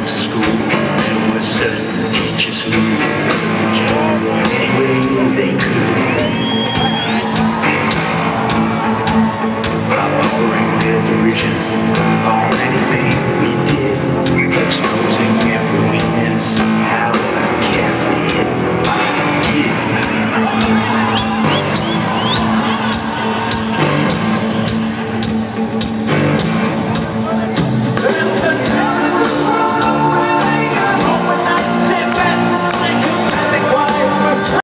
went to school and were seven teachers who Job on any way they could. By borrowing their derision On anything we did Exposing every weakness How did I carefully hidden by kid? Thank